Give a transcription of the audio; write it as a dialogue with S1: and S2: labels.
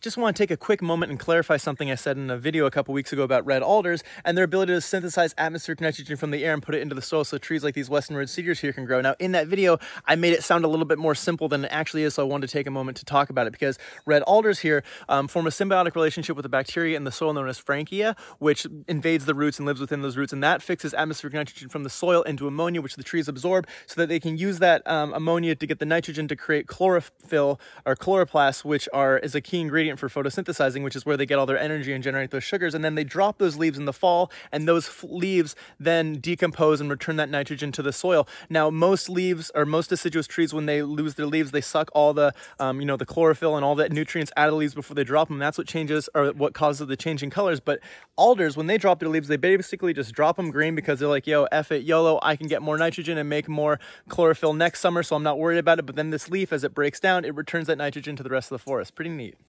S1: just want to take a quick moment and clarify something I said in a video a couple weeks ago about red alders and their ability to synthesize atmospheric nitrogen from the air and put it into the soil so trees like these western red cedars here can grow. Now, in that video, I made it sound a little bit more simple than it actually is, so I wanted to take a moment to talk about it because red alders here um, form a symbiotic relationship with a bacteria in the soil known as Frankia, which invades the roots and lives within those roots, and that fixes atmospheric nitrogen from the soil into ammonia, which the trees absorb, so that they can use that um, ammonia to get the nitrogen to create chlorophyll or chloroplasts, which are is a key ingredient for photosynthesizing, which is where they get all their energy and generate those sugars. And then they drop those leaves in the fall, and those leaves then decompose and return that nitrogen to the soil. Now, most leaves or most deciduous trees, when they lose their leaves, they suck all the um, you know the chlorophyll and all that nutrients out of the leaves before they drop them. That's what changes or what causes the change in colors. But alders, when they drop their leaves, they basically just drop them green because they're like, yo, F it, YOLO, I can get more nitrogen and make more chlorophyll next summer, so I'm not worried about it. But then this leaf, as it breaks down, it returns that nitrogen to the rest of the forest. Pretty neat.